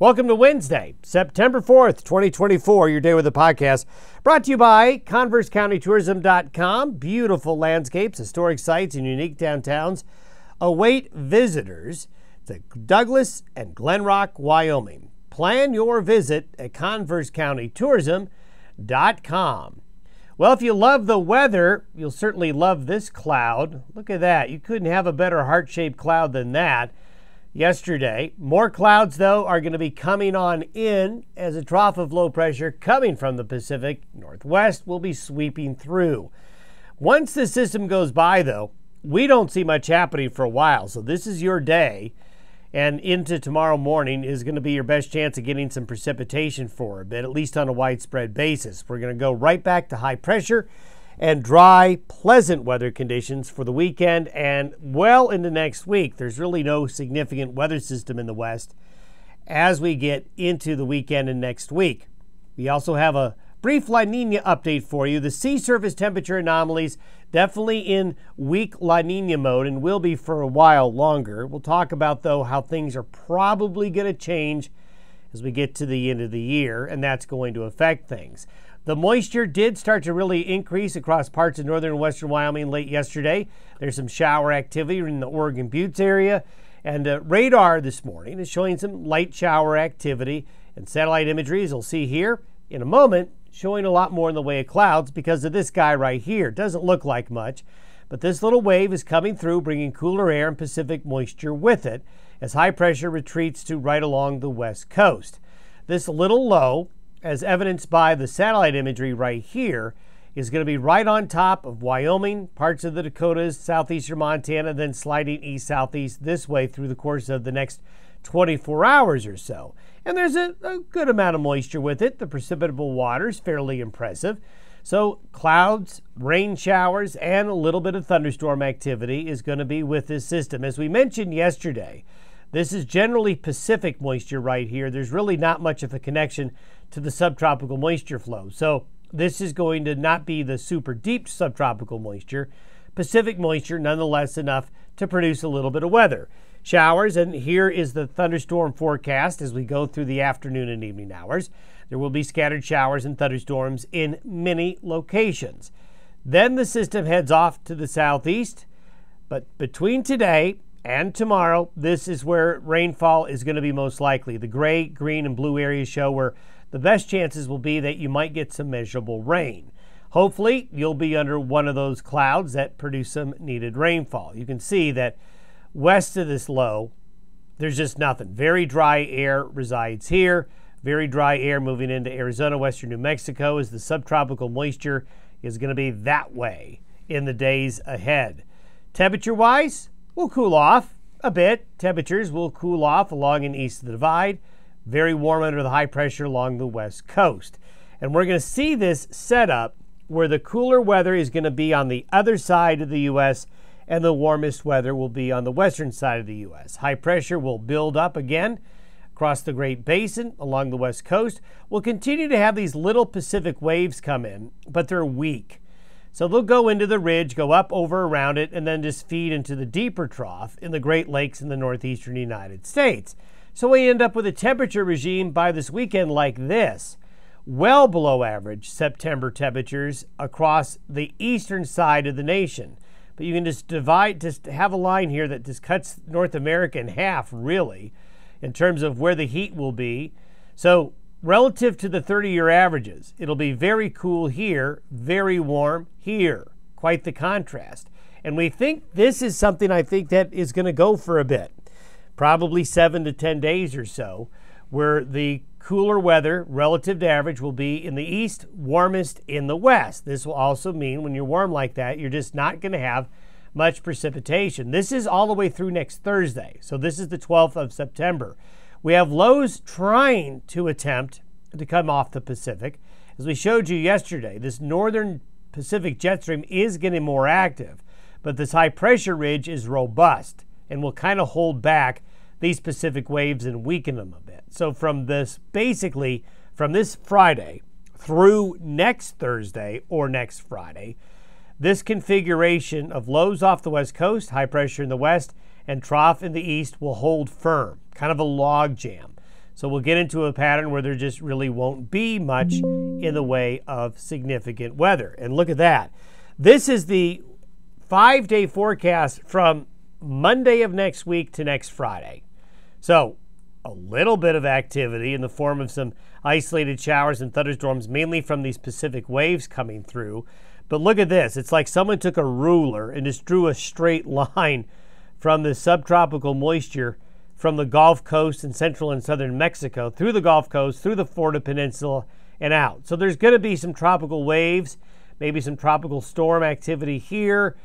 Welcome to Wednesday, September 4th, 2024, your DayWeather podcast. Brought to you by ConverseCountyTourism.com. Beautiful landscapes, historic sites, and unique downtowns await visitors to Douglas and Glenrock, Wyoming. Plan your visit at ConverseCountyTourism.com. Well, if you love the weather, you'll certainly love this cloud. Look at that. You couldn't have a better heart shaped cloud than that yesterday. More clouds, though, are going to be coming on in as a trough of low pressure coming from the Pacific Northwest will be sweeping through. Once the system goes by, though, we don't see much happening for a while. So this is your day. And into tomorrow morning is going to be your best chance of getting some precipitation for a bit, at least on a widespread basis. We're going to go right back to high pressure and dry, pleasant weather conditions for the weekend and well into next week. There's really no significant weather system in the west as we get into the weekend and next week. We also have a brief La Nina update for you. The sea surface temperature anomalies definitely in weak La Nina mode and will be for a while longer. We'll talk about, though, how things are probably going to change as we get to the end of the year, and that's going to affect things. The moisture did start to really increase across parts of northern and western Wyoming late yesterday. There's some shower activity in the Oregon Buttes area. And uh, radar this morning is showing some light shower activity. And satellite imagery, as you'll see here in a moment, showing a lot more in the way of clouds because of this guy right here. Doesn't look like much, but this little wave is coming through, bringing cooler air and Pacific moisture with it as high pressure retreats to right along the west coast. This little low as evidenced by the satellite imagery right here, is going to be right on top of Wyoming, parts of the Dakotas, southeastern Montana, then sliding east southeast this way through the course of the next 24 hours or so. And there's a, a good amount of moisture with it. The precipitable water is fairly impressive. So, clouds, rain showers, and a little bit of thunderstorm activity is going to be with this system. As we mentioned yesterday, this is generally Pacific moisture right here. There's really not much of a connection to the subtropical moisture flow. So this is going to not be the super deep subtropical moisture. Pacific moisture, nonetheless, enough to produce a little bit of weather. Showers, and here is the thunderstorm forecast as we go through the afternoon and evening hours. There will be scattered showers and thunderstorms in many locations. Then the system heads off to the southeast, but between today and tomorrow, this is where rainfall is going to be most likely. The gray, green, and blue areas show where the best chances will be that you might get some measurable rain. Hopefully, you'll be under one of those clouds that produce some needed rainfall. You can see that west of this low, there's just nothing. Very dry air resides here. Very dry air moving into Arizona, western New Mexico, as the subtropical moisture is going to be that way in the days ahead. Temperature wise, we'll cool off a bit. Temperatures will cool off along and east of the divide very warm under the high pressure along the west coast. And we're going to see this setup where the cooler weather is going to be on the other side of the U.S. and the warmest weather will be on the western side of the U.S. High pressure will build up again across the Great Basin along the west coast. We'll continue to have these little Pacific waves come in, but they're weak. So they'll go into the ridge, go up over around it, and then just feed into the deeper trough in the Great Lakes in the northeastern United States. So we end up with a temperature regime by this weekend like this well below average September temperatures across the eastern side of the nation. But you can just divide, just have a line here that just cuts North America in half, really, in terms of where the heat will be. So, relative to the 30 year averages, it'll be very cool here, very warm here. Quite the contrast. And we think this is something I think that is going to go for a bit probably seven to 10 days or so, where the cooler weather relative to average will be in the east, warmest in the west. This will also mean when you're warm like that, you're just not going to have much precipitation. This is all the way through next Thursday. So this is the 12th of September. We have lows trying to attempt to come off the Pacific. As we showed you yesterday, this northern Pacific jet stream is getting more active, but this high pressure ridge is robust and will kind of hold back these Pacific waves and weaken them a bit. So from this, basically, from this Friday through next Thursday or next Friday, this configuration of lows off the west coast, high pressure in the west, and trough in the east will hold firm, kind of a log jam. So we'll get into a pattern where there just really won't be much in the way of significant weather. And look at that. This is the five day forecast from Monday of next week to next Friday. So a little bit of activity in the form of some isolated showers and thunderstorms, mainly from these Pacific waves coming through. But look at this. It's like someone took a ruler and just drew a straight line from the subtropical moisture from the Gulf Coast and central and southern Mexico through the Gulf Coast, through the Florida Peninsula, and out. So there's going to be some tropical waves, maybe some tropical storm activity here,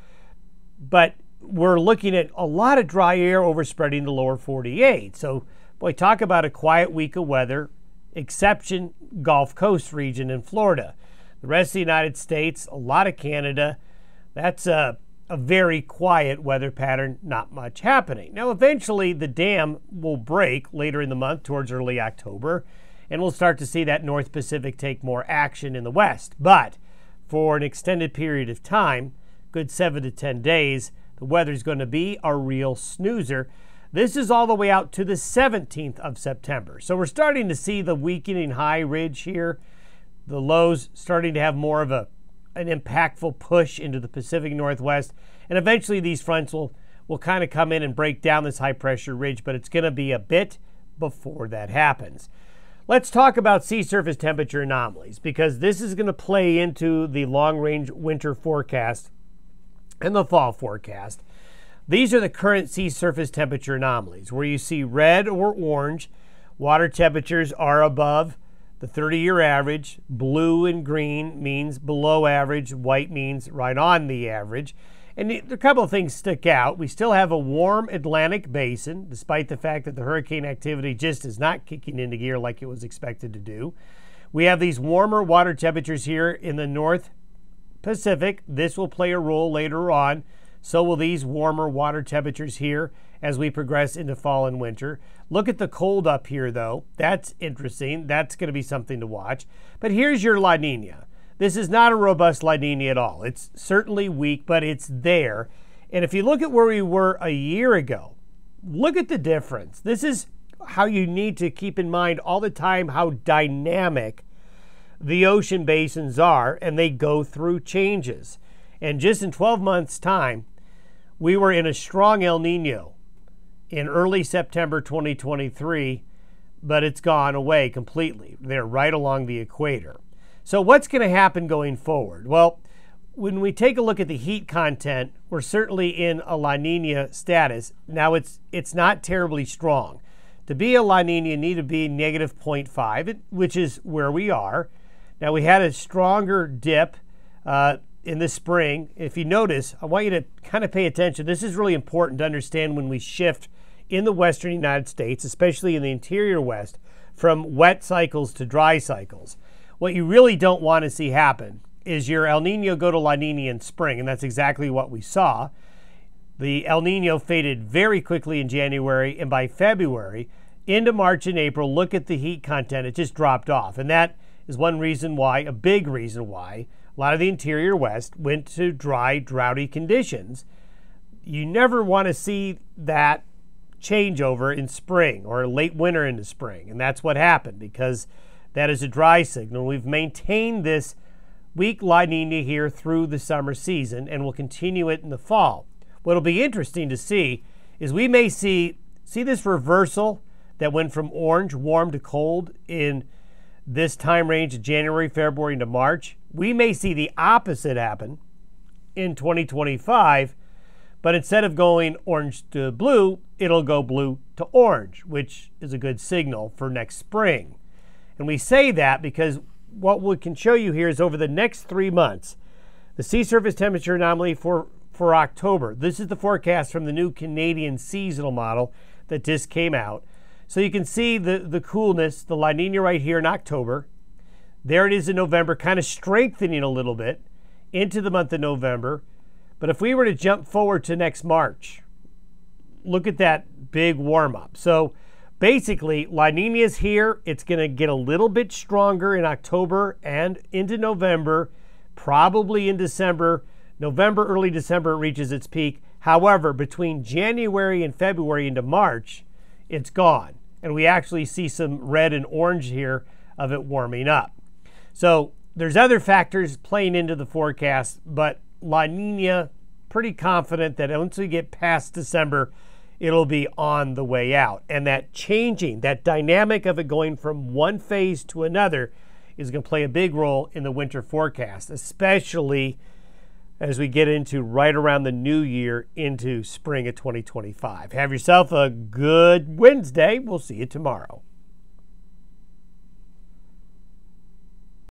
but we're looking at a lot of dry air overspreading the lower 48. So, boy, talk about a quiet week of weather, exception Gulf Coast region in Florida. The rest of the United States, a lot of Canada, that's a a very quiet weather pattern, not much happening. Now, eventually, the dam will break later in the month towards early October, and we'll start to see that North Pacific take more action in the west. But for an extended period of time, good seven to 10 days, the weather's going to be a real snoozer. This is all the way out to the 17th of September. So we're starting to see the weakening high ridge here. The lows starting to have more of a an impactful push into the Pacific Northwest. And eventually these fronts will, will kind of come in and break down this high pressure ridge, but it's going to be a bit before that happens. Let's talk about sea surface temperature anomalies because this is going to play into the long range winter forecast and the fall forecast. These are the current sea surface temperature anomalies where you see red or orange. Water temperatures are above the 30 year average. Blue and green means below average, white means right on the average. And a couple of things stick out. We still have a warm Atlantic basin, despite the fact that the hurricane activity just is not kicking into gear like it was expected to do. We have these warmer water temperatures here in the North Pacific. This will play a role later on. So will these warmer water temperatures here as we progress into fall and winter. Look at the cold up here, though. That's interesting. That's going to be something to watch. But here's your La Nina. This is not a robust La Nina at all. It's certainly weak, but it's there. And if you look at where we were a year ago, look at the difference. This is how you need to keep in mind all the time how dynamic the ocean basins are, and they go through changes. And just in 12 months' time, we were in a strong El Nino in early September 2023, but it's gone away completely. They're right along the equator. So, what's going to happen going forward? Well, when we take a look at the heat content, we're certainly in a La Nina status. Now, it's it's not terribly strong. To be a La Nina, you need to be negative 0.5, which is where we are. Now, we had a stronger dip uh, in the spring. If you notice, I want you to kind of pay attention. This is really important to understand when we shift in the western United States, especially in the interior west, from wet cycles to dry cycles. What you really don't want to see happen is your El Nino go to La Nina in spring, and that's exactly what we saw. The El Nino faded very quickly in January, and by February, into March and April, look at the heat content, it just dropped off. And that is one reason why, a big reason why, a lot of the interior west went to dry, droughty conditions. You never want to see that changeover in spring or late winter into spring. And that's what happened because that is a dry signal. We've maintained this weak La Nina here through the summer season and we'll continue it in the fall. What'll be interesting to see is we may see see this reversal that went from orange, warm to cold in this time range of January, February into March. We may see the opposite happen in 2025 but instead of going orange to blue, it'll go blue to orange, which is a good signal for next spring. And we say that because what we can show you here is over the next three months, the sea surface temperature anomaly for, for October. This is the forecast from the new Canadian seasonal model that just came out. So you can see the, the coolness, the La Nina right here in October. There it is in November, kind of strengthening a little bit into the month of November. But if we were to jump forward to next March, look at that big warm up. So basically, La Nina is here. It's going to get a little bit stronger in October and into November, probably in December. November, early December, it reaches its peak. However, between January and February into March, it's gone. And we actually see some red and orange here of it warming up. So there's other factors playing into the forecast, but La Nina, pretty confident that once we get past December, it'll be on the way out. And that changing, that dynamic of it going from one phase to another is going to play a big role in the winter forecast, especially as we get into right around the new year into spring of 2025. Have yourself a good Wednesday. We'll see you tomorrow.